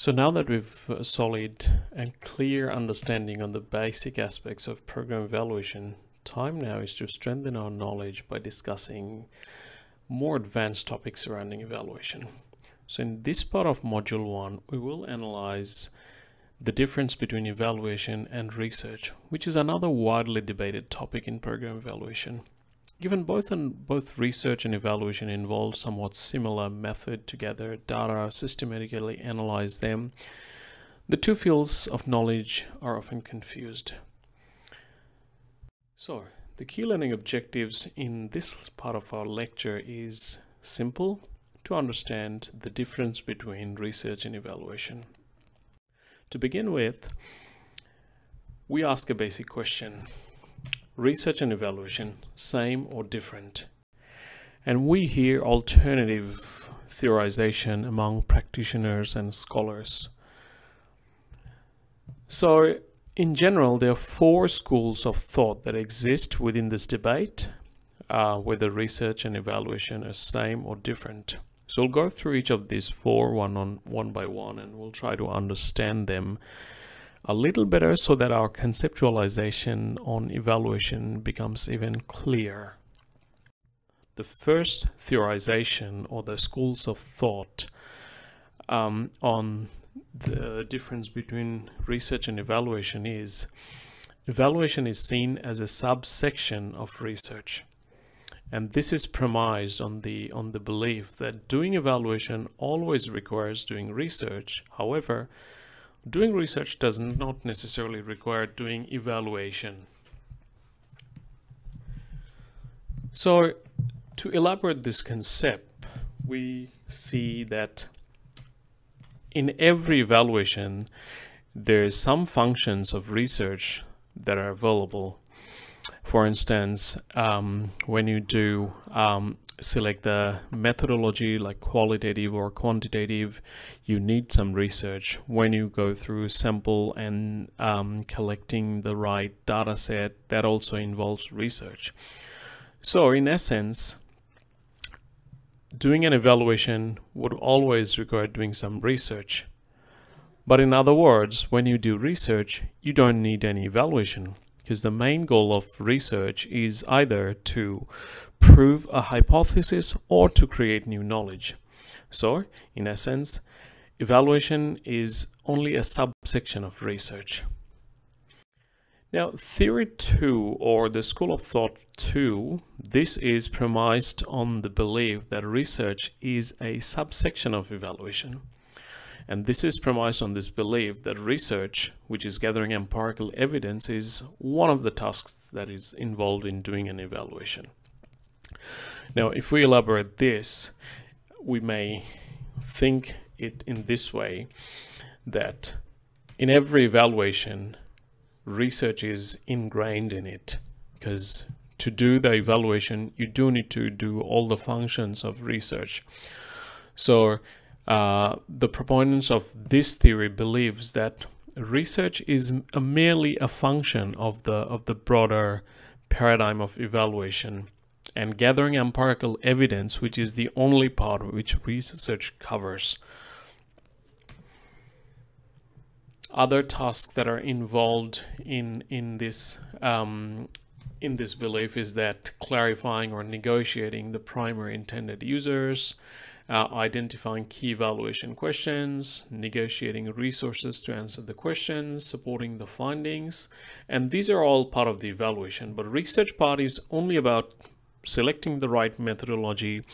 So now that we've a solid and clear understanding on the basic aspects of program evaluation, time now is to strengthen our knowledge by discussing more advanced topics surrounding evaluation. So in this part of module one, we will analyze the difference between evaluation and research, which is another widely debated topic in program evaluation. Given both and both research and evaluation involve somewhat similar method to gather data, systematically analyze them, the two fields of knowledge are often confused. So, the key learning objectives in this part of our lecture is simple to understand the difference between research and evaluation. To begin with, we ask a basic question. Research and evaluation, same or different? And we hear alternative theorization among practitioners and scholars. So, in general, there are four schools of thought that exist within this debate, uh, whether research and evaluation are same or different. So we'll go through each of these four one on one by one, and we'll try to understand them a little better so that our conceptualization on evaluation becomes even clearer. The first theorization or the schools of thought um, on the difference between research and evaluation is evaluation is seen as a subsection of research and this is premised on the on the belief that doing evaluation always requires doing research however Doing research does not necessarily require doing evaluation. So to elaborate this concept, we see that in every evaluation, there is some functions of research that are available. For instance, um, when you do um, select the methodology like qualitative or quantitative you need some research. When you go through sample and um, collecting the right data set that also involves research. So in essence doing an evaluation would always require doing some research. But in other words when you do research you don't need any evaluation because the main goal of research is either to prove a hypothesis or to create new knowledge. So, in essence, evaluation is only a subsection of research. Now, theory 2 or the school of thought 2, this is premised on the belief that research is a subsection of evaluation. And this is premised on this belief that research, which is gathering empirical evidence, is one of the tasks that is involved in doing an evaluation. Now, if we elaborate this, we may think it in this way that in every evaluation, research is ingrained in it because to do the evaluation, you do need to do all the functions of research. So uh, the proponents of this theory believes that research is a merely a function of the of the broader paradigm of evaluation and gathering empirical evidence, which is the only part which research covers. Other tasks that are involved in in this um, in this belief is that clarifying or negotiating the primary intended users, uh, identifying key evaluation questions, negotiating resources to answer the questions, supporting the findings, and these are all part of the evaluation. But research part is only about selecting the right methodology,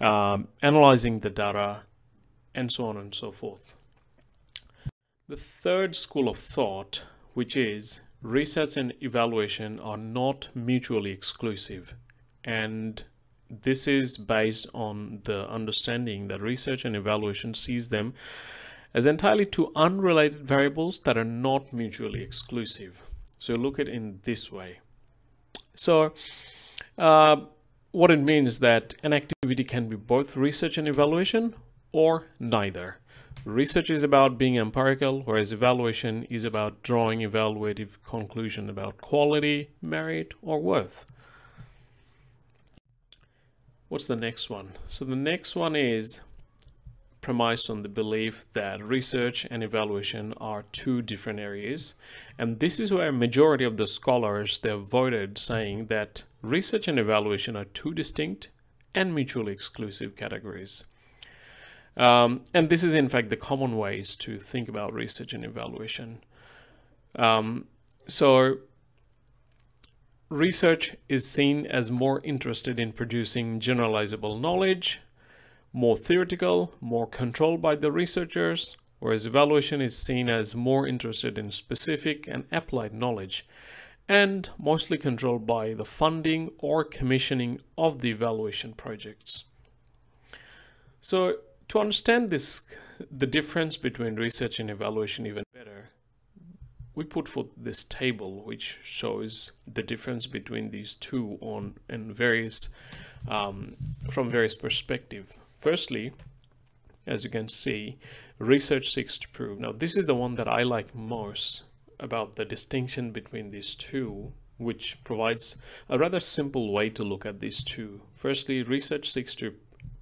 um, analyzing the data, and so on and so forth. The third school of thought, which is research and evaluation are not mutually exclusive. And this is based on the understanding that research and evaluation sees them as entirely two unrelated variables that are not mutually exclusive. So look at it in this way. So uh, what it means is that an activity can be both research and evaluation or neither. Research is about being empirical, whereas evaluation is about drawing evaluative conclusion about quality, merit, or worth. What's the next one? So the next one is premised on the belief that research and evaluation are two different areas. And this is where majority of the scholars they voted saying that research and evaluation are two distinct and mutually exclusive categories. Um, and this is in fact the common ways to think about research and evaluation. Um, so research is seen as more interested in producing generalizable knowledge, more theoretical, more controlled by the researchers, whereas evaluation is seen as more interested in specific and applied knowledge, and mostly controlled by the funding or commissioning of the evaluation projects. So to understand this, the difference between research and evaluation even better, we put forth this table which shows the difference between these two on and various um, from various perspective. Firstly, as you can see, research seeks to prove. Now this is the one that I like most about the distinction between these two which provides a rather simple way to look at these two. Firstly, research seeks to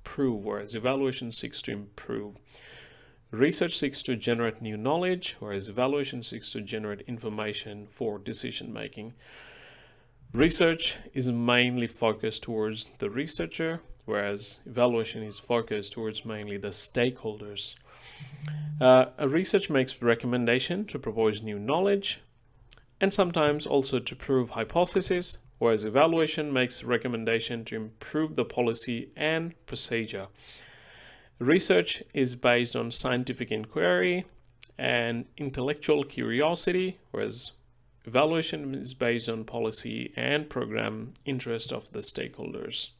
prove, whereas evaluation seeks to improve. Research seeks to generate new knowledge, whereas evaluation seeks to generate information for decision making. Research is mainly focused towards the researcher, whereas evaluation is focused towards mainly the stakeholders. Uh, a research makes recommendation to propose new knowledge and sometimes also to prove hypothesis, whereas evaluation makes recommendation to improve the policy and procedure. Research is based on scientific inquiry and intellectual curiosity, whereas evaluation is based on policy and program interest of the stakeholders.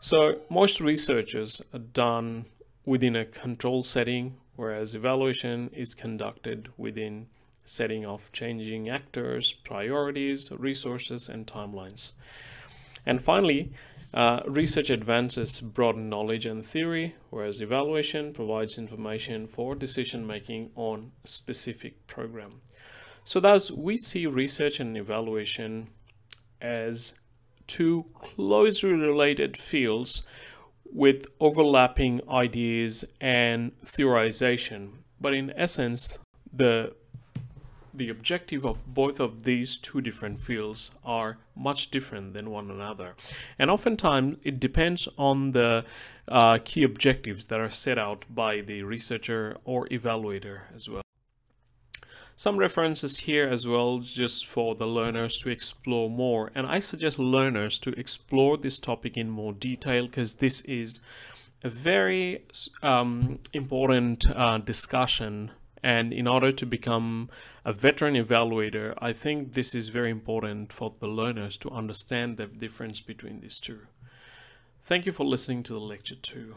So most researchers are done within a control setting, whereas evaluation is conducted within setting of changing actors, priorities, resources, and timelines. And finally, uh, research advances broaden knowledge and theory, whereas evaluation provides information for decision making on a specific program. So thus, we see research and evaluation as two closely related fields with overlapping ideas and theorization. But in essence, the the objective of both of these two different fields are much different than one another. And oftentimes it depends on the uh, key objectives that are set out by the researcher or evaluator as well. Some references here as well just for the learners to explore more and I suggest learners to explore this topic in more detail because this is a very um, important uh, discussion and in order to become a veteran evaluator, I think this is very important for the learners to understand the difference between these two. Thank you for listening to the lecture 2.